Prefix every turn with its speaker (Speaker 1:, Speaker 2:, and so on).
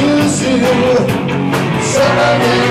Speaker 1: Use you, Somebody